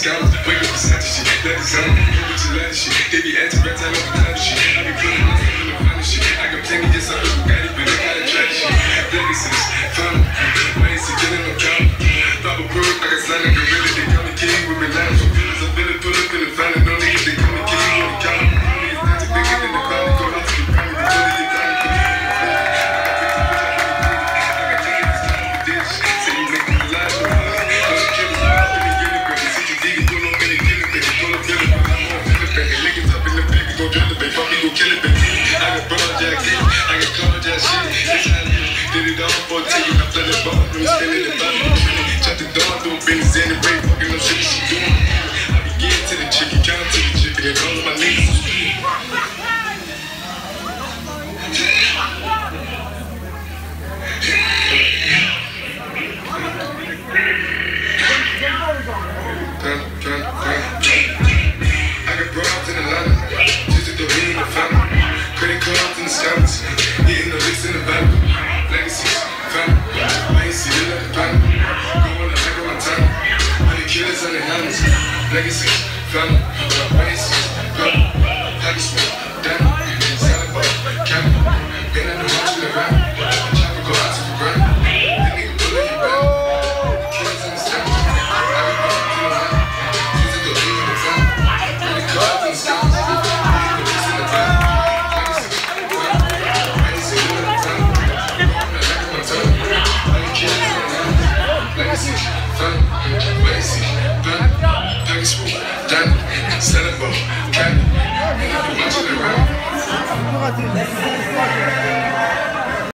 the. Wake up the shit, let the sun. Hit with your shit. They be acting. Legacy. gun, Legacy. gun, Legacy.